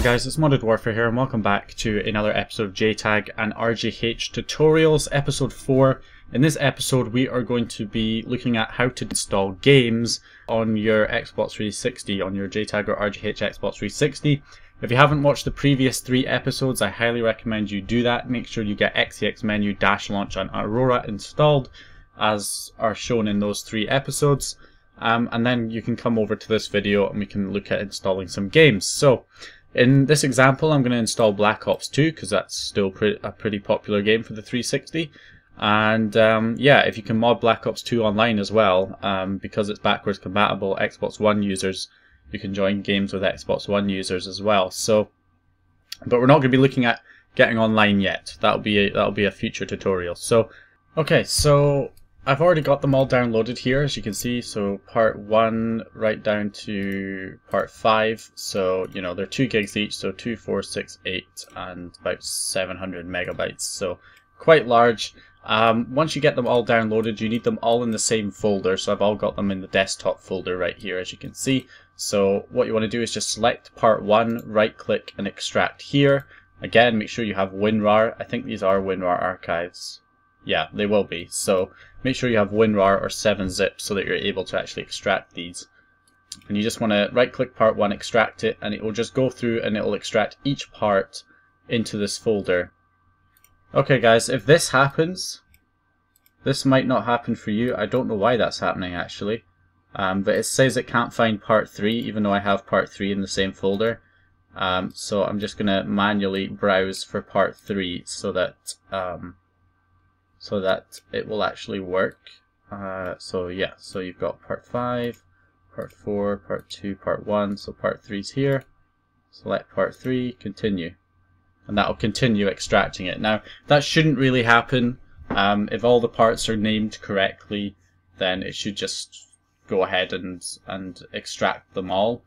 on guys, it's Modded Warfare here and welcome back to another episode of JTAG and RGH Tutorials, episode 4. In this episode we are going to be looking at how to install games on your Xbox 360, on your JTAG or RGH Xbox 360. If you haven't watched the previous three episodes, I highly recommend you do that. Make sure you get XEX menu, Dash Launch and Aurora installed as are shown in those three episodes. Um, and then you can come over to this video and we can look at installing some games. So in this example I'm going to install Black Ops 2 because that's still pre a pretty popular game for the 360. And um, yeah, if you can mod Black Ops 2 online as well, um, because it's backwards compatible, Xbox One users, you can join games with Xbox One users as well. So, but we're not going to be looking at getting online yet. That'll be a, that'll be a future tutorial. So, okay, so I've already got them all downloaded here, as you can see. So part one right down to part five. So, you know, they're two gigs each. So two, four, six, eight, and about 700 megabytes. So quite large. Um, once you get them all downloaded, you need them all in the same folder. So I've all got them in the desktop folder right here, as you can see. So what you want to do is just select part one, right click and extract here. Again, make sure you have WinRAR. I think these are WinRAR archives. Yeah, they will be. So make sure you have WinRAR or 7-zip so that you're able to actually extract these. And you just want to right click part 1, extract it, and it will just go through and it will extract each part into this folder. Okay guys, if this happens, this might not happen for you. I don't know why that's happening actually. Um, but it says it can't find part 3 even though I have part 3 in the same folder. Um, so I'm just going to manually browse for part 3 so that um, so that it will actually work. Uh, so yeah, so you've got part 5, part 4, part 2, part 1, so part 3 is here. Select part 3, continue. And that will continue extracting it. Now, that shouldn't really happen. Um, if all the parts are named correctly, then it should just go ahead and, and extract them all.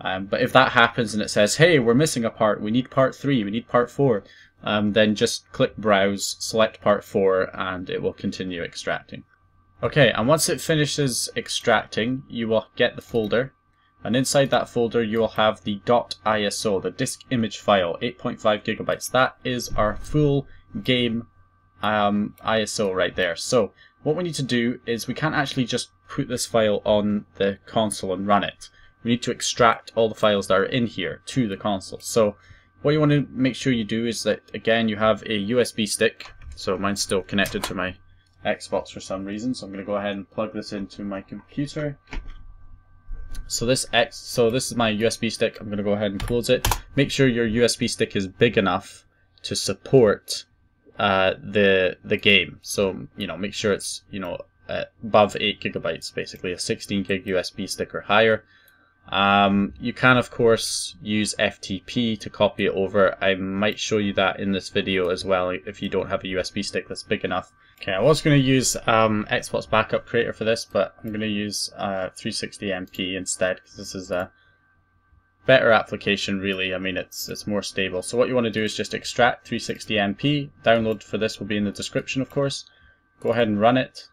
Um, but if that happens and it says, hey, we're missing a part, we need part 3, we need part 4, um, then just click Browse, select part 4, and it will continue extracting. Okay, and once it finishes extracting, you will get the folder, and inside that folder you will have the .iso, the disk image file, 8.5 gigabytes. That is our full game um, ISO right there. So what we need to do is we can't actually just put this file on the console and run it. We need to extract all the files that are in here to the console. So what you want to make sure you do is that, again, you have a USB stick. So mine's still connected to my Xbox for some reason. So I'm going to go ahead and plug this into my computer. So this X, so this is my USB stick. I'm going to go ahead and close it. Make sure your USB stick is big enough to support uh, the the game. So you know, make sure it's you know above eight gigabytes, basically a 16 gig USB stick or higher. Um, you can of course use FTP to copy it over. I might show you that in this video as well if you don't have a USB stick that's big enough. Okay, I was going to use um, Xbox Backup Creator for this, but I'm going to use uh, 360MP instead because this is a better application really. I mean it's it's more stable. So what you want to do is just extract 360MP. Download for this will be in the description of course. Go ahead and run it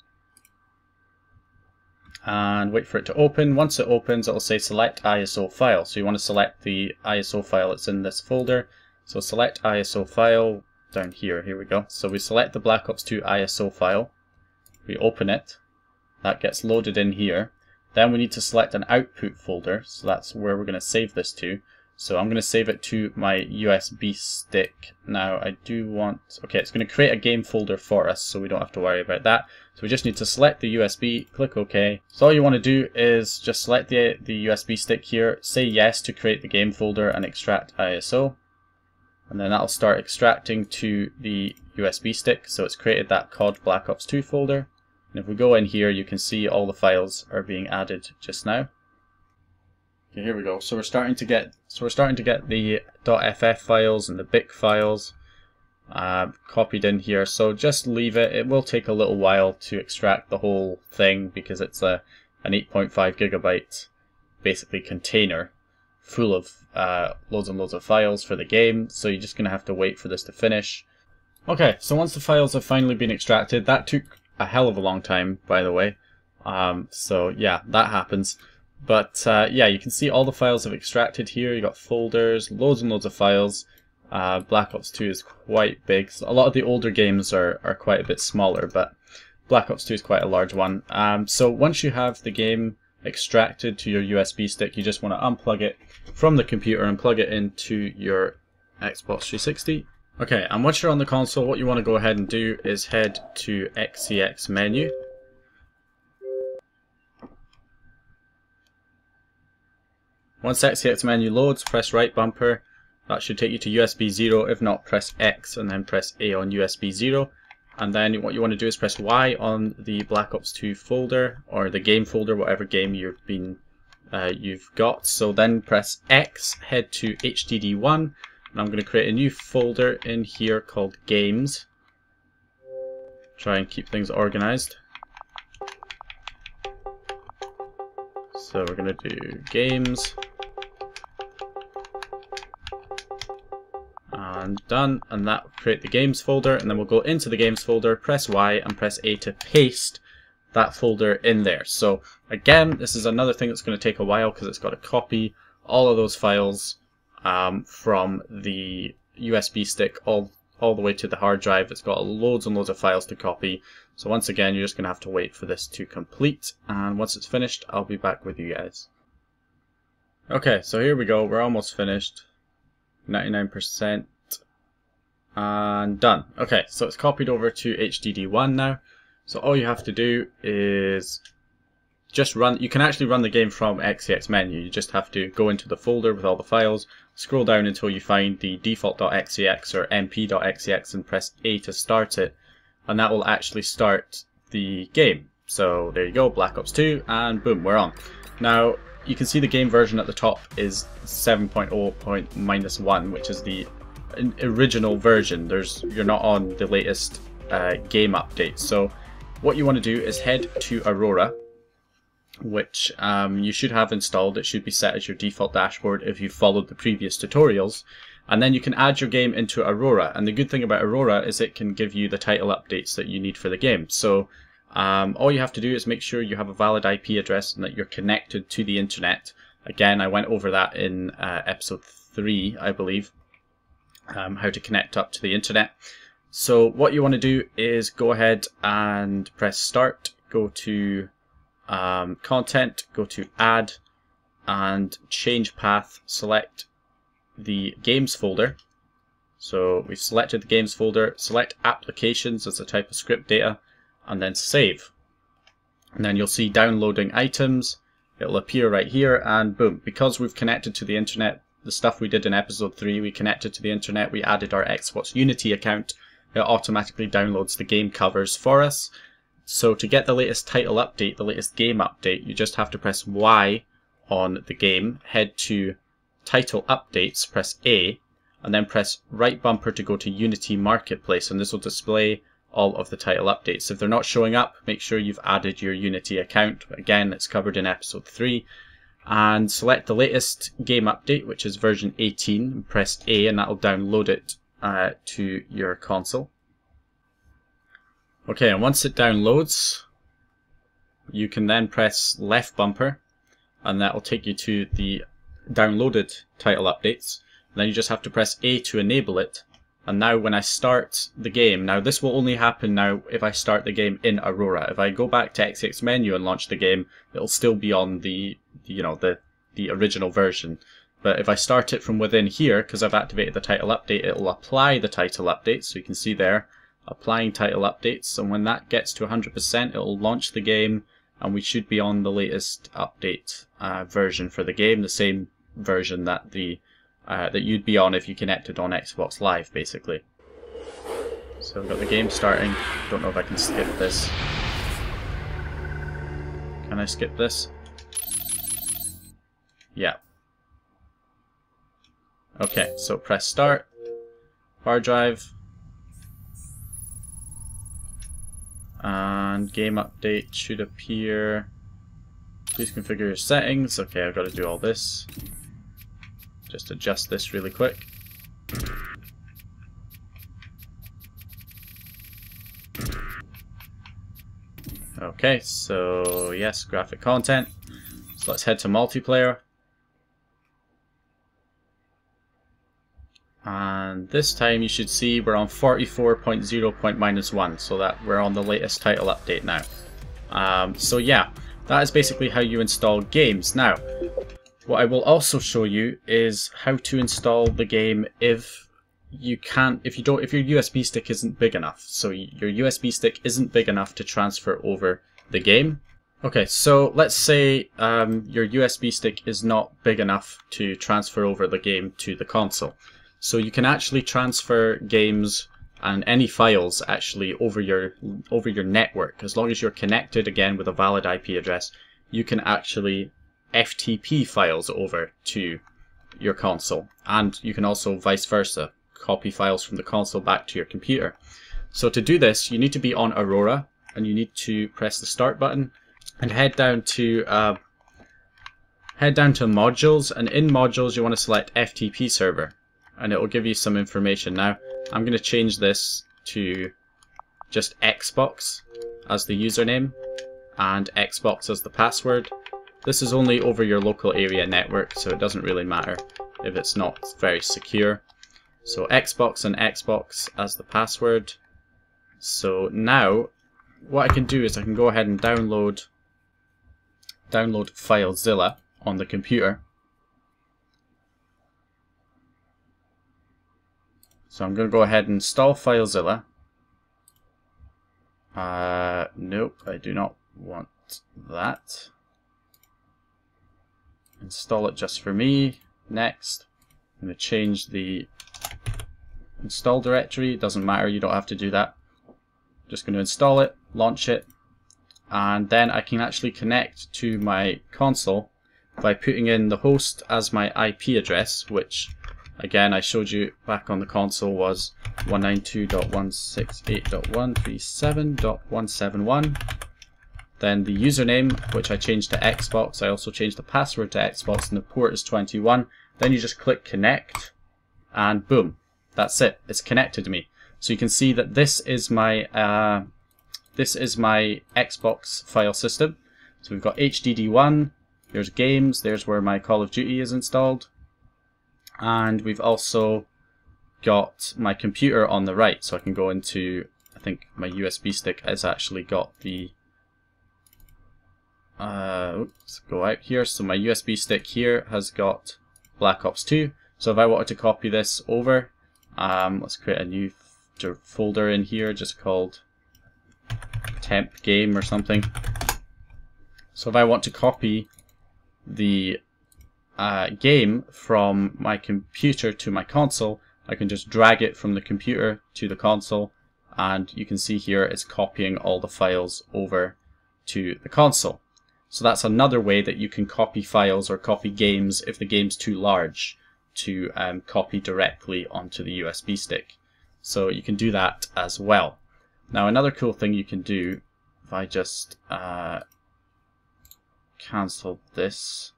and wait for it to open. Once it opens, it'll say select ISO file. So you want to select the ISO file that's in this folder. So select ISO file down here. Here we go. So we select the Black Ops 2 ISO file. We open it. That gets loaded in here. Then we need to select an output folder. So that's where we're going to save this to. So I'm going to save it to my USB stick. Now I do want, okay, it's going to create a game folder for us, so we don't have to worry about that. So we just need to select the USB, click OK. So all you want to do is just select the, the USB stick here, say yes to create the game folder and extract ISO. And then that'll start extracting to the USB stick. So it's created that COD Black Ops 2 folder. And if we go in here, you can see all the files are being added just now. Okay, here we go. So we're starting to get so we're starting to get the .ff files and the BIC files uh, copied in here. So just leave it. It will take a little while to extract the whole thing because it's a an 8.5 gigabyte basically container full of uh, loads and loads of files for the game. So you're just going to have to wait for this to finish. Okay, so once the files have finally been extracted, that took a hell of a long time, by the way. Um, so yeah, that happens. But uh, yeah, you can see all the files I've extracted here. You got folders, loads and loads of files. Uh, Black Ops 2 is quite big. So a lot of the older games are, are quite a bit smaller, but Black Ops 2 is quite a large one. Um, so once you have the game extracted to your USB stick, you just want to unplug it from the computer and plug it into your Xbox 360. Okay, and once you're on the console, what you want to go ahead and do is head to XEX menu. Once XEX menu loads, press right bumper. That should take you to USB 0. If not, press X and then press A on USB 0. And then what you want to do is press Y on the Black Ops 2 folder or the game folder, whatever game you've been uh, you've got. So then press X, head to HDD1, and I'm going to create a new folder in here called Games. Try and keep things organized. So we're going to do Games. And done and that will create the games folder and then we'll go into the games folder press Y and press A to paste that folder in there. So again this is another thing that's going to take a while because it's got to copy all of those files um, from the USB stick all all the way to the hard drive. It's got loads and loads of files to copy. So once again you're just gonna have to wait for this to complete and once it's finished I'll be back with you guys. Okay so here we go. We're almost finished. 99% and done. Okay, so it's copied over to HDD1 now. So all you have to do is just run, you can actually run the game from XEX menu. You just have to go into the folder with all the files, scroll down until you find the default.xex or mp.xex and press A to start it. And that will actually start the game. So there you go, Black Ops 2, and boom, we're on. Now, you can see the game version at the top is 7.0.-1, which is the original version. There's You're not on the latest uh, game update. So what you want to do is head to Aurora, which um, you should have installed. It should be set as your default dashboard if you followed the previous tutorials. And then you can add your game into Aurora. And the good thing about Aurora is it can give you the title updates that you need for the game. So um, all you have to do is make sure you have a valid IP address and that you're connected to the internet. Again, I went over that in uh, episode 3, I believe um, how to connect up to the internet. So what you want to do is go ahead and press start, go to um, content, go to add and change path, select the games folder. So we've selected the games folder, select applications as a type of script data and then save. And then you'll see downloading items, it'll appear right here and boom, because we've connected to the internet the stuff we did in episode 3, we connected to the internet, we added our Xbox Unity account, it automatically downloads the game covers for us. So to get the latest title update, the latest game update, you just have to press Y on the game, head to title updates, press A, and then press right bumper to go to Unity Marketplace, and this will display all of the title updates. If they're not showing up, make sure you've added your Unity account. Again, it's covered in episode 3 and select the latest game update, which is version 18, and press A, and that'll download it uh, to your console. Okay, and once it downloads, you can then press left bumper, and that will take you to the downloaded title updates. And then you just have to press A to enable it, and now when I start the game, now this will only happen now if I start the game in Aurora. If I go back to XEX menu and launch the game, it'll still be on the, you know, the, the original version. But if I start it from within here, because I've activated the title update, it'll apply the title update. So you can see there, applying title updates. And when that gets to 100%, it'll launch the game and we should be on the latest update uh, version for the game, the same version that the uh, that you'd be on if you connected on Xbox Live, basically. So we've got the game starting. Don't know if I can skip this. Can I skip this? Yeah. Okay, so press start. Hard drive. And game update should appear. Please configure your settings. Okay, I've got to do all this. Just adjust this really quick. Okay, so yes, graphic content. So let's head to multiplayer. And this time you should see we're on 44.0.1, so that we're on the latest title update now. Um, so yeah, that is basically how you install games. Now, what I will also show you is how to install the game if you can't, if you don't, if your USB stick isn't big enough. So your USB stick isn't big enough to transfer over the game. Okay, so let's say um, your USB stick is not big enough to transfer over the game to the console. So you can actually transfer games and any files actually over your over your network as long as you're connected again with a valid IP address you can actually FTP files over to your console and you can also vice versa copy files from the console back to your computer so to do this you need to be on Aurora and you need to press the start button and head down to uh, head down to modules and in modules you want to select FTP server and it will give you some information. Now, I'm going to change this to just Xbox as the username and Xbox as the password. This is only over your local area network, so it doesn't really matter if it's not very secure. So Xbox and Xbox as the password. So now, what I can do is I can go ahead and download download FileZilla on the computer So I'm going to go ahead and install FileZilla. Uh, nope, I do not want that. Install it just for me. Next. I'm going to change the install directory. It doesn't matter, you don't have to do that. Just going to install it, launch it, and then I can actually connect to my console by putting in the host as my IP address, which again I showed you back on the console was 192.168.137.171 then the username which I changed to Xbox. I also changed the password to Xbox and the port is 21 then you just click connect and boom that's it. It's connected to me. So you can see that this is my uh, this is my Xbox file system. So we've got HDD1 there's games there's where my Call of Duty is installed. And we've also got my computer on the right so I can go into I think my USB stick has actually got the uh, oops, go out here. So my USB stick here has got Black Ops 2 so if I wanted to copy this over um, let's create a new folder in here just called temp game or something. So if I want to copy the uh, game from my computer to my console, I can just drag it from the computer to the console. And you can see here it's copying all the files over to the console. So that's another way that you can copy files or copy games if the game's too large to um, copy directly onto the USB stick. So you can do that as well. Now another cool thing you can do, if I just uh, cancel this,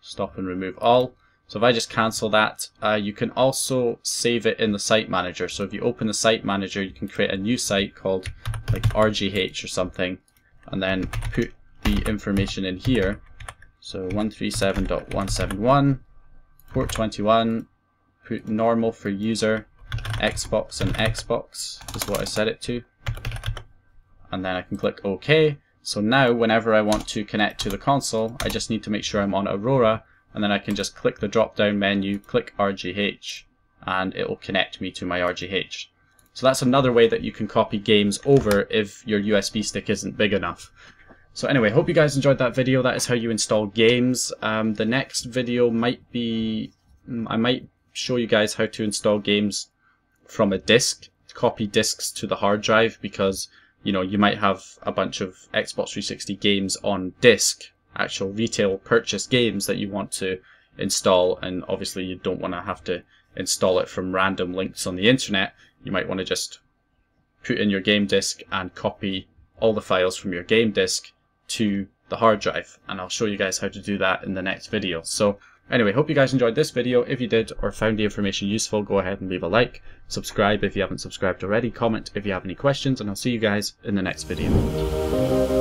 stop and remove all. So if I just cancel that, uh, you can also save it in the site manager. So if you open the site manager, you can create a new site called like RGH or something, and then put the information in here. So 137.171, port 21, put normal for user, Xbox and Xbox is what I set it to. And then I can click OK. So now whenever I want to connect to the console, I just need to make sure I'm on Aurora and then I can just click the drop down menu, click RGH, and it will connect me to my RGH. So that's another way that you can copy games over if your USB stick isn't big enough. So anyway, hope you guys enjoyed that video. That is how you install games. Um, the next video might be, mm, I might show you guys how to install games from a disk, copy disks to the hard drive because you know, you might have a bunch of Xbox 360 games on disk, actual retail purchase games that you want to install, and obviously you don't want to have to install it from random links on the internet. You might want to just put in your game disk and copy all the files from your game disk to the hard drive, and I'll show you guys how to do that in the next video. So Anyway, hope you guys enjoyed this video. If you did or found the information useful, go ahead and leave a like, subscribe if you haven't subscribed already, comment if you have any questions, and I'll see you guys in the next video.